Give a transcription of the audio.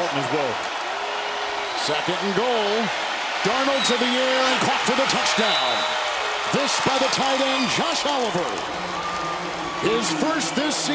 important as well. Second and goal. Darnold to the air and caught for the touchdown. This by the tight end, Josh Oliver. His first this season.